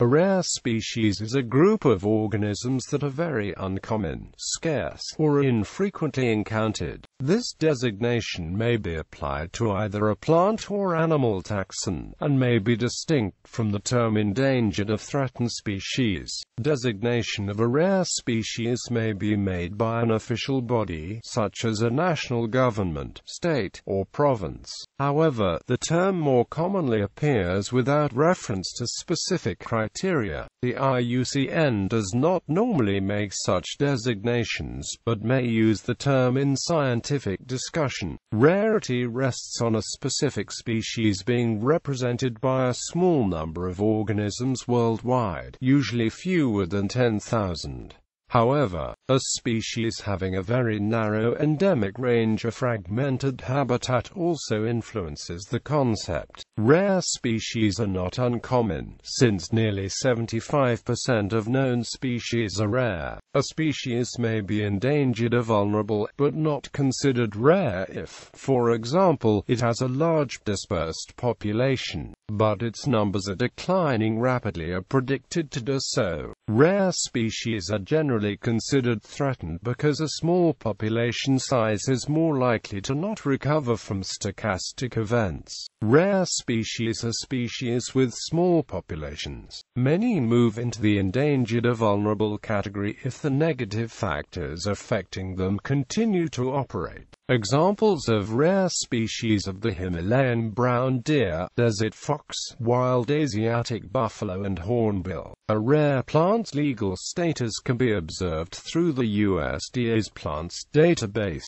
A rare species is a group of organisms that are very uncommon, scarce, or infrequently encountered. This designation may be applied to either a plant or animal taxon, and may be distinct from the term endangered or threatened species. Designation of a rare species may be made by an official body, such as a national government, state, or province. However, the term more commonly appears without reference to specific criteria. The IUCN does not normally make such designations, but may use the term in scientific discussion. Rarity rests on a specific species being represented by a small number of organisms worldwide, usually fewer than 10,000. However, a species having a very narrow endemic range or fragmented habitat also influences the concept. Rare species are not uncommon, since nearly 75% of known species are rare. A species may be endangered or vulnerable, but not considered rare if, for example, it has a large dispersed population, but its numbers are declining rapidly or predicted to do so. Rare species are generally considered threatened because a small population size is more likely to not recover from stochastic events. Rare species are species with small populations. Many move into the endangered or vulnerable category if the negative factors affecting them continue to operate. Examples of rare species of the Himalayan brown deer, desert fox, wild Asiatic buffalo and hornbill. A rare plant's legal status can be observed through the USDA's plants database.